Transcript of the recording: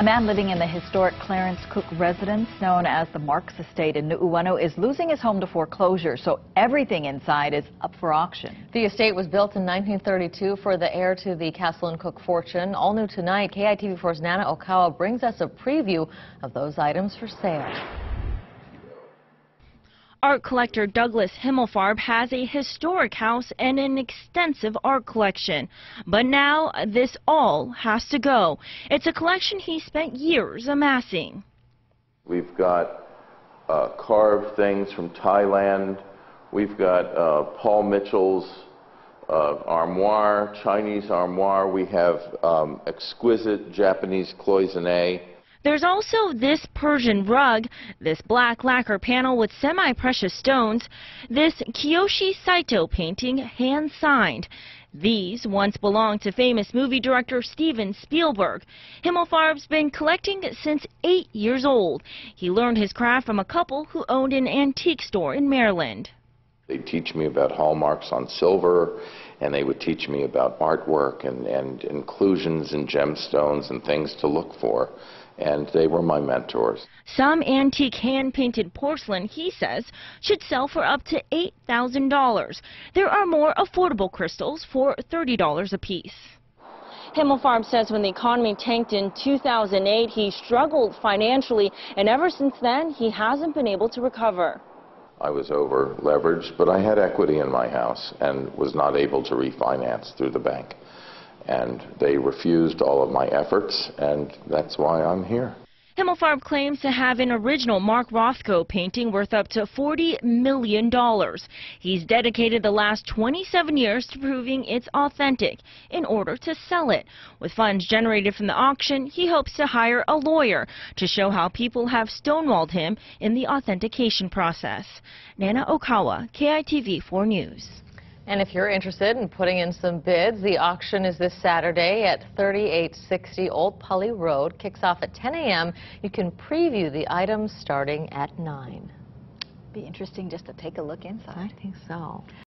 A man living in the historic Clarence Cook residence known as the Marks Estate in Nu'uanu is losing his home to foreclosure, so everything inside is up for auction. The estate was built in 1932 for the heir to the Castle and Cooke fortune. All new tonight, KITV4's Nana Okawa brings us a preview of those items for sale. Art collector Douglas Himmelfarb has a historic house and an extensive art collection. But now this all has to go. It's a collection he spent years amassing. We've got uh, carved things from Thailand. We've got uh, Paul Mitchell's uh, armoire, Chinese armoire. We have um, exquisite Japanese cloisonne. There's also this Persian rug, this black lacquer panel with semi-precious stones, this Kiyoshi Saito painting hand-signed. These once belonged to famous movie director Steven Spielberg. Himmelfarb's been collecting since eight years old. He learned his craft from a couple who owned an antique store in Maryland. They teach me about hallmarks on silver, and they would teach me about artwork and, and inclusions and gemstones and things to look for and they were my mentors. Some antique hand-painted porcelain, he says, should sell for up to $8,000. There are more affordable crystals for $30 apiece. Himmelfarb says when the economy tanked in 2008, he struggled financially, and ever since then, he hasn't been able to recover. I was over leveraged, but I had equity in my house and was not able to refinance through the bank and they refused all of my efforts, and that's why I'm here. Himmelfarb claims to have an original Mark Rothko painting worth up to $40 million. He's dedicated the last 27 years to proving it's authentic in order to sell it. With funds generated from the auction, he hopes to hire a lawyer to show how people have stonewalled him in the authentication process. Nana Okawa, KITV 4 News. And if you're interested in putting in some bids, the auction is this Saturday at 3860 Old Pali Road. Kicks off at 10 a.m. You can preview the items starting at 9. Be interesting just to take a look inside. I think so.